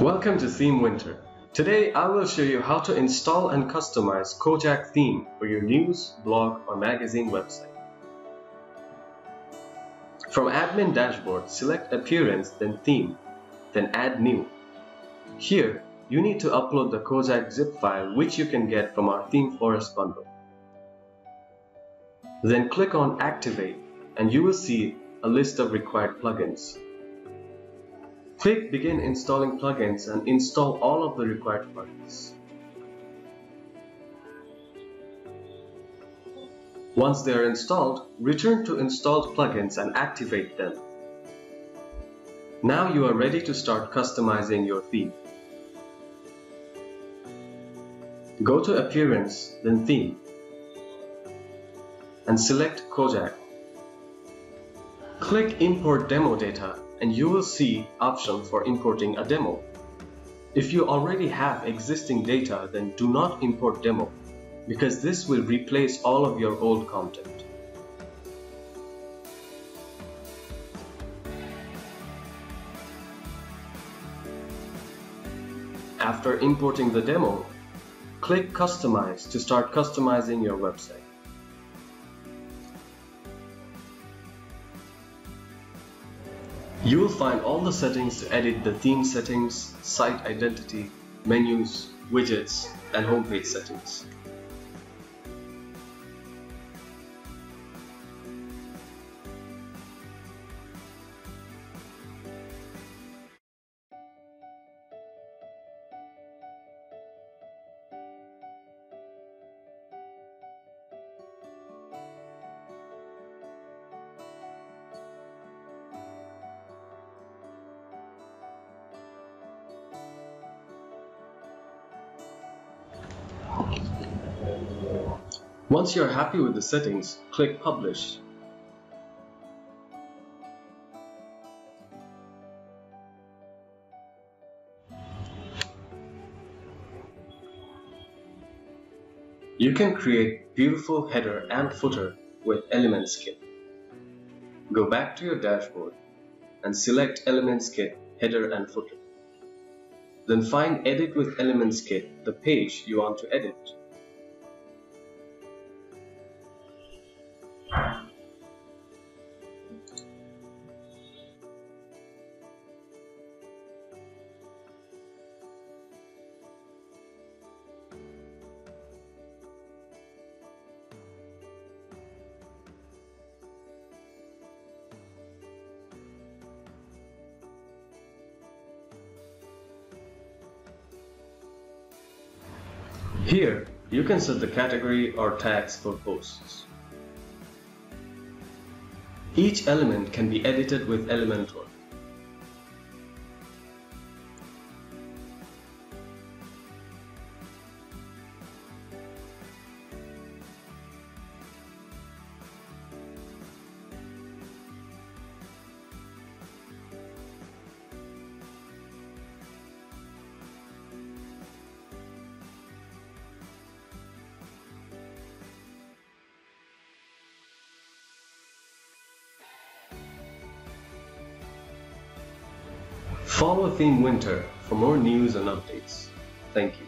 Welcome to Theme Winter. Today I will show you how to install and customize Qoxag theme for your news, blog or magazine website. From Admin Dashboard, select Appearance then Theme, then Add New. Here, you need to upload the Qoxag zip file which you can get from our Theme Forest bundle. Then click on Activate and you will see a list of required plugins. Click Begin installing plugins and install all of the required plugins. Once they are installed, return to installed plugins and activate them. Now you are ready to start customizing your theme. Go to Appearance, then Theme, and select Qoxag. Click Import Demo Data and you will see option for importing a demo. If you already have existing data, then do not import demo because this will replace all of your old content. After importing the demo, click Customize to start customizing your website. You will find all the settings to edit the theme settings, site identity, menus, widgets, and homepage settings. Once you're happy with the settings, click Publish. You can create beautiful header and footer with Elements Kit. Go back to your dashboard and select Elements Kit header and footer. Then find Edit with Elements Kit, the page you want to edit. Here, you can set the category or tags for posts. Each element can be edited with Elementor. Follow Theme Winter for more news and updates. Thank you.